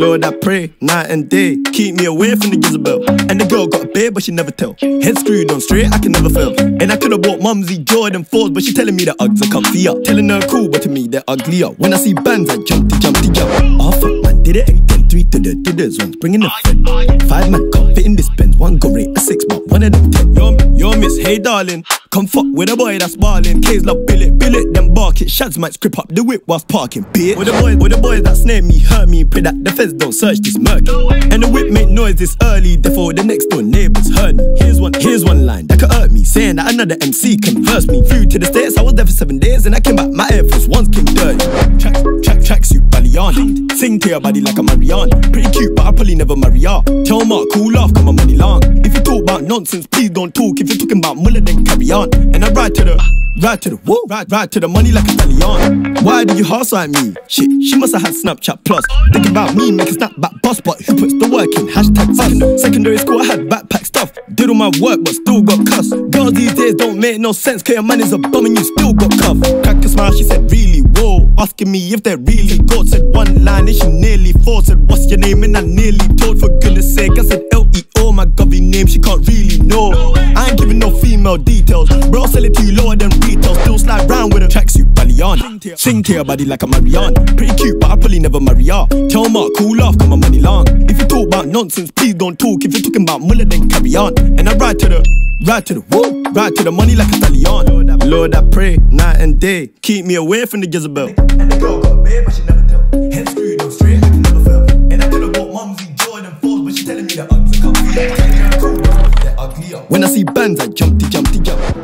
I pray night and day. Keep me away from the Jezebel. And the girl got a beard, but she never tell. Head screwed on straight, I can never fail. And I could have bought Mumsy Jordan 4s, but she telling me the Uggs are comfier. Telling her cool, but to me they're uglier. When I see bands, I jump to jump to jump. Oh fuck, man, did it again. Three to the didders, one's bringing a friend. Five man can't fit in this Benz. One go rate a six, but one of them ten. You're, you're miss, hey darling. Come fuck with a boy that's ballin'. K's love billet, billet, them bark it. Shads might script up the whip whilst parking, bitch. With the boys, with the boys that snare me, hurt me. Pray that the feds don't search this murky. And the whip make noise this early, therefore the next door neighbors heard me. Here's one, here's one line that could hurt me, saying that another MC can verse me. Flew to the states, I was there for seven days, and I came back. My Air Force Ones came dirty. Track, track, suit, Balearic. Sing to your body like a cute, but I probably never marry her. Tell Mark, cool off, come my money long. If you talk about nonsense, please don't talk. If you're talking about Muller, then carry on. And I ride to the, ride to the, whoa, ride, ride to the money like a stallion. Why do you hustle at me? Shit, she must have had Snapchat Plus. Think about me, make a snap snapback boss, but who puts the work in? Hashtag secondary, secondary school, I had backpack stuff. Did all my work, but still got cussed. Girls these days don't make no sense, cause your man is a bum and you still got cuffed. Crack a smile, she said, really. Asking me if they're really good. Said one line and she nearly four. Said, what's your name? And I nearly told, for goodness sake. I said, L-E-O, my govy name, she can't really know. I ain't giving no female details. Bro, sell it to you lower than retail. Still slide round with a tracksuit, Bally on. Sing to your body like a Marianne. Pretty cute, but I probably never marry her. Tell Mark, cool off, got my money long. If you talk about nonsense, please don't talk. If you're talking about Muller, then carry on. And I ride to the Ride to the woo, ride to the money like a stallion. Lord, I pray night and day, keep me away from the Jezebel. And the girl got a babe, but she never tell. Head screwed on straight, I never fail. And I could have bought Mumsy Jordan 4s, but she telling me the Uggs are comfy. When I see bands, I jump to jump to jump.